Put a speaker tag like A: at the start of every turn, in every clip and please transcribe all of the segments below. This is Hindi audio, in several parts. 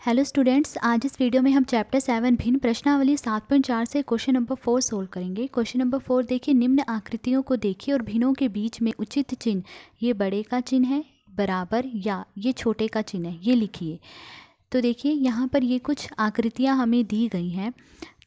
A: हेलो स्टूडेंट्स आज इस वीडियो में हम चैप्टर सेवन भिन्न प्रश्नावली सात पॉइंट चार से क्वेश्चन नंबर फोर सोल्व करेंगे। क्वेश्चन नंबर फोर देखिए, निम्न आकृतियों को देखिए और भिन्नों के बीच में उचित चिन्ह, ये बड़े का चिन्ह है, बराबर या ये छोटे का चिन्ह है, ये लिखिए। तो देखिए, यहाँ पर ये कुछ आकृतियाँ हमें दी गई हैं।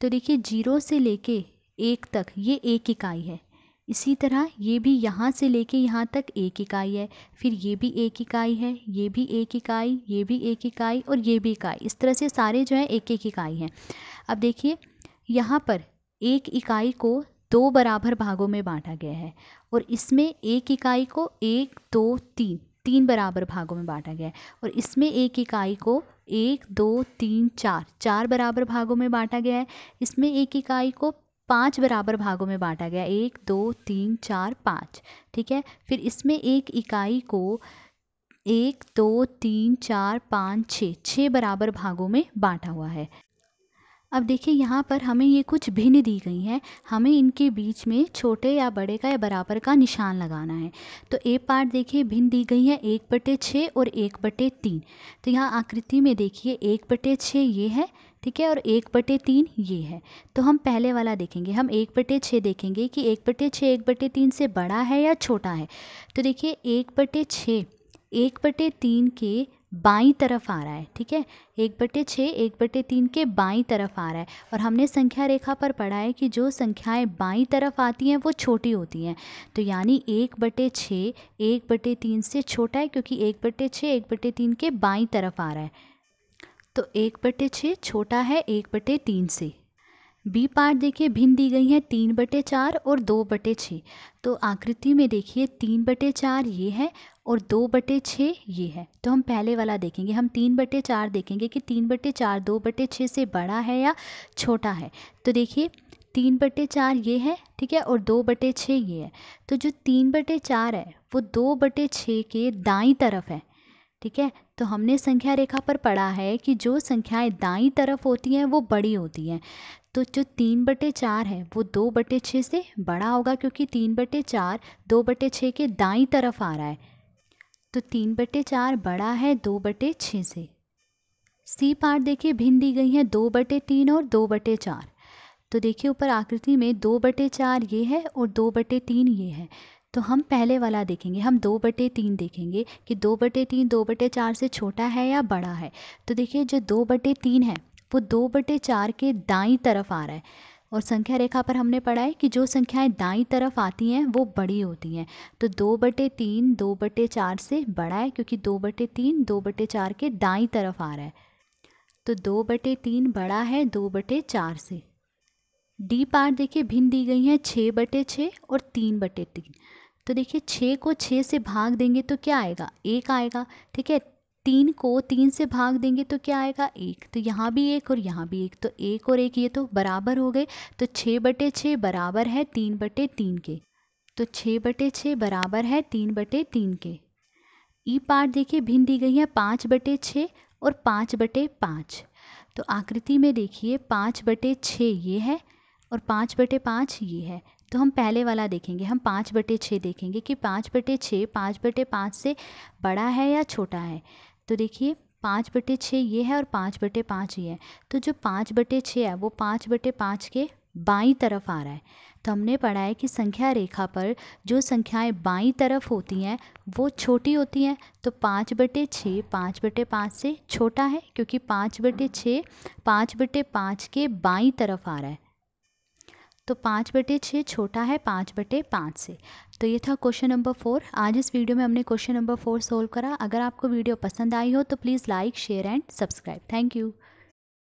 A: तो देखिए, ज़ीरो से लेके एक तक ये एक इकाई है। इसी तरह ये भी यहाँ से लेके यहाँ तक एक इकाई है। फिर ये भी एक इकाई है, ये भी एक इकाई, ये भी एक इकाई और ये भी इकाई। इस तरह से सारे जो है एक एक इकाई हैं। अब देखिए, यहाँ पर एक इकाई को दो बराबर भागों में बांटा गया है और इसमें एक इकाई को एक, दो, तीन तीन बराबर भागों में बांटा गया है और इसमें एक इकाई को एक, दो, तीन, चार चार बराबर भागों में बांटा गया है। इसमें एक इकाई को पाँच बराबर भागों में बांटा गया। एक, दो, तीन, चार, पाँच। ठीक है? फिर इसमें एक इकाई को एक, दो, तीन, चार, पाँच छः छः बराबर भागों में बांटा हुआ है। अब देखिए, यहाँ पर हमें ये कुछ भिन्न दी गई हैं। हमें इनके बीच में छोटे या बड़े का या बराबर का निशान लगाना है। तो ए पार्ट देखिए, भिन्न दी गई है, एक बटे छः और एक बटे तीन। तो यहाँ आकृति में देखिए, एक बटे छः ये है, ठीक है, और एक बटे तीन ये है। तो हम पहले वाला देखेंगे। हम एक बटे छः देखेंगे कि एक बटे छः, एक बटे तीन से बड़ा है या छोटा है। तो देखिए, एक बटे छः, एक बटे तीन के बाई तरफ़ आ रहा है, ठीक है? एक बटे छः, एक बटे तीन के बाई तरफ़ आ रहा है। और हमने संख्या रेखा पर पढ़ा है कि जो संख्याएँ बाई तरफ़ आती हैं, वो छोटी होती हैं। तो यानी एक बटे छः, एक बटे तीन से छोटा है, क्योंकि एक बटे छः, एक बटे तीन के बाई तरफ़ आ रहा है। तो एक बटे छः छोटा है, एक बटे तीन से। बी पार्ट देखिए भिन्न दी गई है तीन बटे चार और दो बटे छः तो आकृति में देखिए तीन बटे चार ये है और दो बटे छः ये है। तो हम पहले वाला देखेंगे। हम तीन बटे चार देखेंगे कि तीन बटे चार दो बटे छः से बड़ा है या छोटा है। तो देखिए तीन बटे चार ये है, ठीक है, और दो बटे छः ये है। तो जो तीन बटे चार है, वो दो बटे छः के दाई तरफ़ है, ठीक है? तो हमने संख्या रेखा पर पढ़ा है कि जो संख्याएँ दाई तरफ़ होती हैं, वो बड़ी होती हैं। तो जो तीन बटे चार है वो दो बटे छः से बड़ा होगा क्योंकि तीन बटे चार दो बटे छः के दाई तरफ़ आ रहा है तो तीन बटे चार बड़ा है दो बटे छः से सी पार्ट देखिए भिन्न दी गई है दो बटे तीन और दो बटे चार तो देखिए ऊपर आकृति में दो बटे चार ये है और दो बटे तीन ये है तो हम पहले वाला देखेंगे हम दो बटे तीन देखेंगे कि दो बटे तीन दो बटे चार से छोटा है या बड़ा है तो देखिए जो दो बटे तीन है वो दो बटे चार के दाई तरफ़ आ रहा है। और संख्या रेखा पर हमने पढ़ा है कि जो संख्याएँ दाई तरफ़ आती हैं, वो बड़ी होती हैं। तो दो बटे तीन, दो बटे चार से बड़ा है, क्योंकि दो बटे तीन, दो बटे चार के दाई तरफ़ आ रहा है। तो दो बटे तीन बड़ा है, दो बटे चार से। डी पार्ट देखिए, भिन्न दी गई है छः बटे छः और तीन बटे तीन। तो देखिए छः को छः से भाग देंगे तो क्या आएगा? एक आएगा, ठीक है? तीन को तीन से भाग देंगे तो क्या आएगा? एक। तो यहाँ भी एक और यहाँ भी एक। तो एक और एक, ये तो बराबर हो गए। तो छः बटे छः बराबर है तीन बटे तीन के। तो छः बटे छः बराबर है तीन बटे तीन के। ई पार्ट देखिए, भिन्न दी गई है। पाँच बटे छः और पाँच बटे पाँच। तो आकृति में देखिए, पाँच बटे छः ये है और पाँच बटे पाँच ये है। तो हम पहले वाला देखेंगे। हम पाँच बटे छः देखेंगे कि पाँच बटे छः पाँच बटे पाँच से बड़ा है या छोटा है। तो देखिए, पाँच बटे छः ये है और पाँच बटे पाँच ये है। तो जो पाँच बटे छः है, वो पाँच बटे पाँच के बाईं तरफ़ आ रहा है। तो हमने पढ़ा है कि संख्या रेखा पर जो संख्याएँ बाईं तरफ़ होती हैं, वो छोटी होती हैं। तो पाँच बटे छः पाँच बटे पाँच से छोटा है, क्योंकि पाँच बटे छः पाँच बटे पाँच के बाईं तरफ़ आ रहा है। तो पाँच बटे छः छोटा है पाँच बटे पाँच से। तो ये था क्वेश्चन नंबर फोर। आज इस वीडियो में हमने क्वेश्चन नंबर फोर सोल्व करा। अगर आपको वीडियो पसंद आई हो तो please like, share and subscribe. Thank you.